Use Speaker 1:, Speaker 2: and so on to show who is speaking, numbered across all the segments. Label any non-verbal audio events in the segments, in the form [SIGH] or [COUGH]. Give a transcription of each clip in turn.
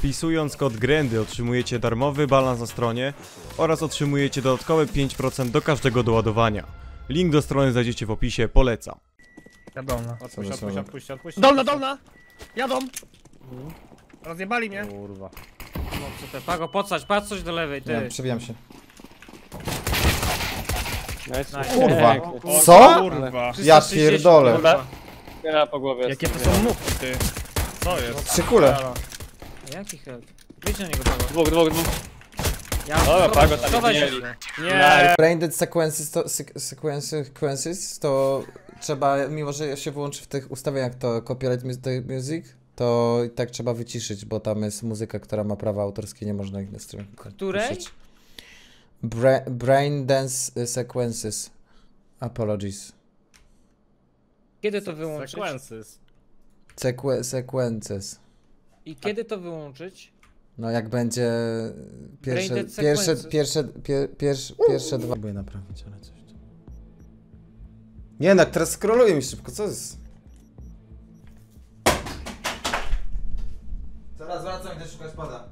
Speaker 1: Wpisując kod GRENDY otrzymujecie darmowy balans na stronie oraz otrzymujecie dodatkowe 5% do każdego doładowania. Link do strony znajdziecie w opisie, polecam.
Speaker 2: Ja dolna.
Speaker 3: Odpuść, odpuść, odpuść, odpuść.
Speaker 2: Dolna, dolna! Jadą! Rozjebali mnie.
Speaker 3: Kurwa.
Speaker 4: No co te, Pago, podsadź, patrz coś do lewej,
Speaker 5: Nie,
Speaker 4: ty.
Speaker 5: przewijam się.
Speaker 4: Nice.
Speaker 5: Kurwa. Co?
Speaker 3: Kurwa.
Speaker 5: Ja pierdolę.
Speaker 4: kurwa.
Speaker 3: Ja po głowie.
Speaker 2: Jakie to są nuki, ty.
Speaker 3: Co jest?
Speaker 5: Trzy kule.
Speaker 4: Jaki help? Wyjdź na niego, Pago.
Speaker 3: Dwóch, dwóch, dwóch.
Speaker 4: Ja,
Speaker 3: Dobra,
Speaker 4: schowaj-
Speaker 3: Pago, tam
Speaker 4: schowaj
Speaker 3: nie
Speaker 4: się.
Speaker 3: mieli.
Speaker 4: Nie.
Speaker 5: Braindead sequences to, sek- sequences, sequences to trzeba, mimo że się wyłączy w tych ustawieniach to copyright mu- music, to i tak trzeba wyciszyć, bo tam jest muzyka, która ma prawa autorskie, nie można ich na streamie
Speaker 4: Której?
Speaker 5: puszczać. Bra brain dance sequences. Apologies.
Speaker 4: Kiedy to wyłączyć?
Speaker 3: Sequences.
Speaker 5: Seque sequences.
Speaker 4: I kiedy to wyłączyć?
Speaker 5: No jak będzie pierwsze,
Speaker 4: Braindead
Speaker 5: pierwsze,
Speaker 4: sequences.
Speaker 5: pierwsze, pier, pierwsze, pierwsze dwa. Próbuję naprawić, ale coś tu. Nie no, teraz scrolluję mi szybko, co jest? Zaraz wracam i też szukać spada.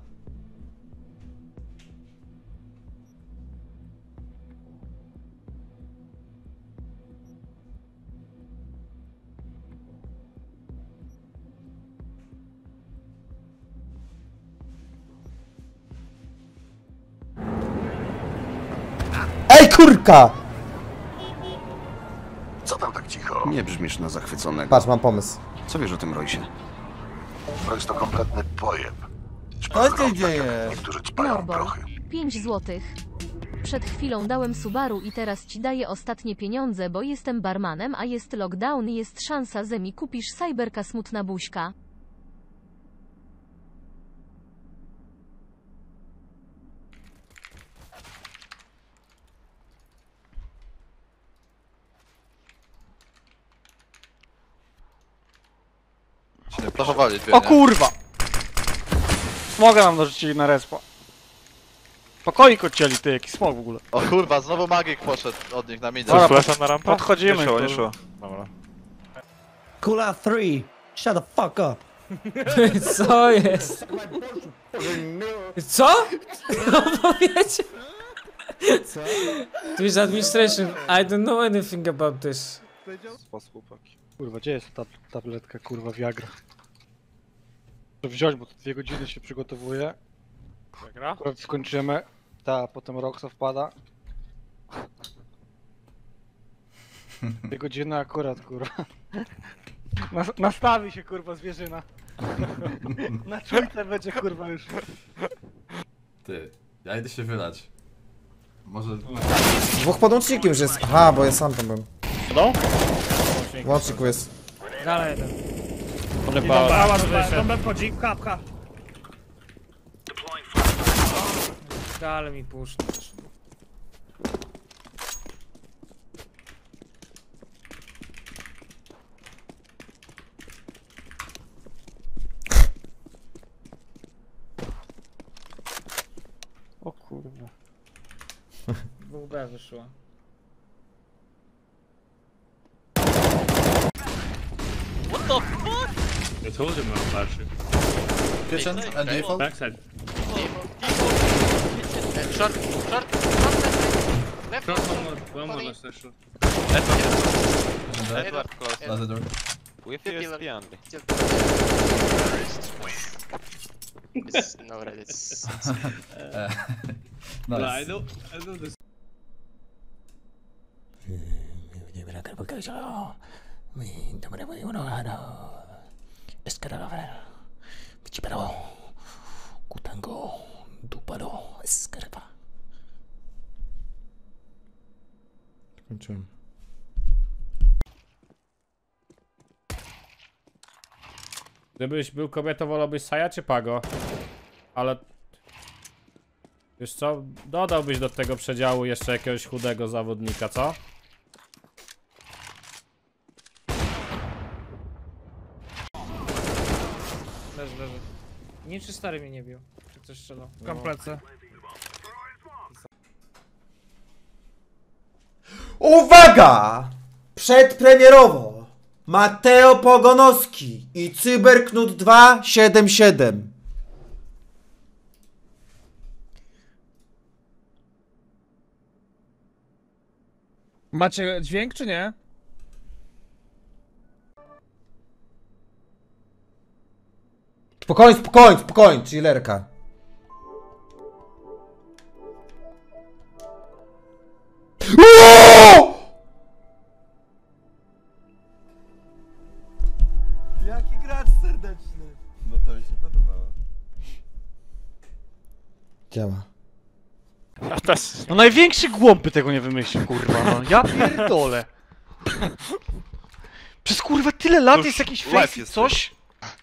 Speaker 5: Kurka!
Speaker 6: Co tam tak cicho? Nie brzmisz na zachwyconego.
Speaker 5: Patrz, mam pomysł.
Speaker 6: Co wiesz o tym Roysie? Royce to kompletny pojeb.
Speaker 5: Co się dzieje?
Speaker 6: Niektórzy ćpają
Speaker 7: Morbo.
Speaker 6: prochy.
Speaker 7: 5 złotych. Przed chwilą dałem Subaru i teraz ci daję ostatnie pieniądze, bo jestem barmanem, a jest lockdown i jest szansa, że mi kupisz cyberka smutna buźka.
Speaker 8: Zachowali ty,
Speaker 3: O
Speaker 8: nie?
Speaker 3: kurwa! Smoga nam dorzucili na respa. Pokoik odcięli, ty, jaki smog w ogóle.
Speaker 8: O kurwa, znowu magik poszedł od nich na minę.
Speaker 3: Dobra, na rampę? Podchodzimy.
Speaker 8: Nie szło, nie
Speaker 3: kurwa.
Speaker 8: szło. Dobra.
Speaker 9: Kula 3, shut the fuck up. [LAUGHS]
Speaker 4: Co jest? Co? No powiedział. Co? Twitch administration, I don't know anything about this.
Speaker 3: Kurwa, gdzie jest ta tabletka, kurwa, Viagra? To wziąć, bo to dwie godziny się przygotowuje. Viagra? Akurat skończymy. Ta, potem Roxa wpada. Dwie godziny akurat, kurwa. Nas, nastawi się, kurwa, zwierzyna. Na czwórce będzie, kurwa, już.
Speaker 10: Ty, ja idę się wylać. Może...
Speaker 5: Dwóch podłącznikiem już jest. Aha, bo ja sam tam byłem.
Speaker 3: No?
Speaker 5: W łączniku jest.
Speaker 4: Gala jeden.
Speaker 2: Bała, że Bombę wchodzi, kapka.
Speaker 4: Gale mi puszczasz.
Speaker 3: O kurwa.
Speaker 4: I told him about flashing.
Speaker 10: Kitchen and default. Backside.
Speaker 8: Short, short, short, left. Short, one more, one more left, short. Left, close.
Speaker 10: Last the door.
Speaker 8: With the USP
Speaker 6: only. It's no
Speaker 10: uh. [LAUGHS] No, I know, I know this. Me.
Speaker 5: Skończyłem.
Speaker 3: Gdybyś był kobietą, wolałbyś Saja czy Pago? Ale... Wiesz co? Dodałbyś do tego przedziału jeszcze jakiegoś chudego zawodnika, co?
Speaker 4: Nie czy stary mnie nie bił. Czy coś strzelał?
Speaker 2: No. Komplece.
Speaker 5: Uwaga! Przedpremierowo Mateo Pogonowski i Cyberknut 277
Speaker 2: Macie dźwięk czy nie?
Speaker 5: Spokojnie, spokojnie, spokojnie, chillerka.
Speaker 10: Jaki gracz serdeczny. No to mi się podobało.
Speaker 5: Działa.
Speaker 2: Ja też.
Speaker 3: No największy głąb by tego nie wymyślił, kurwa, no. Ja pierdolę. [LAUGHS] Przez kurwa tyle lat jest jakiś face i coś.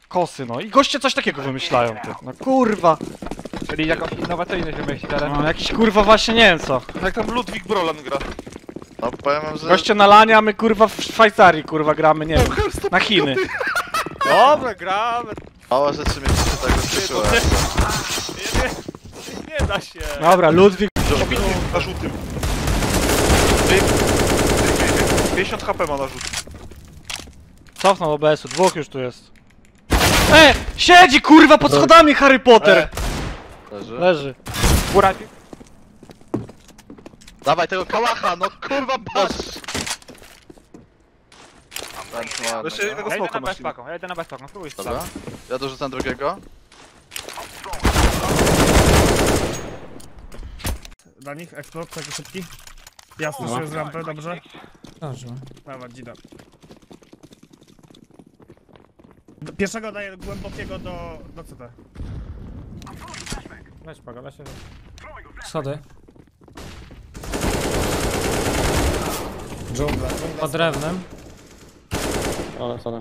Speaker 3: Kosy, no. I goście coś takiego wymyślają, ty. No kurwa.
Speaker 11: Czyli jakąś innowacyjność wymyślić teraz.
Speaker 3: No jakiś kurwa właśnie nie wiem co.
Speaker 6: Jak tam Ludwik Brolan gra? No powiem wam, że...
Speaker 3: Goście na lanie, a my kurwa w Szwajcarii kurwa gramy, nie wiem. Na Chiny.
Speaker 2: Dobra, gramy.
Speaker 6: Małe rzeczy mnie się tak rozcieszyły.
Speaker 2: Nie da się.
Speaker 3: Dobra, Ludwik.
Speaker 6: Na żółtym. 50 HP ma na żółtym.
Speaker 3: Cofnął OBS-u, dwóch już tu jest. E! Siedzi kurwa pod schodami Harry Potter!
Speaker 6: Leży.
Speaker 3: Leży. Góra.
Speaker 6: Dawaj tego kałacha, no kurwa patrz! Jeszcze jednego
Speaker 11: Ja idę
Speaker 6: smoka
Speaker 11: na
Speaker 6: masz.
Speaker 11: bezpaką, ja idę na bezpaką, spróbuj
Speaker 6: Dobra. Ja dorzucam drugiego.
Speaker 2: Dla nich eksport taki szybki. Jasno się z rampy, dobrze?
Speaker 4: Dobrze.
Speaker 2: Dawać, dzida. Do- Pierwszego daję głębokiego do, do CT.
Speaker 4: Weź pago, weź się. Schody.
Speaker 5: Dżungla.
Speaker 4: Pod drewnem.
Speaker 3: Ale co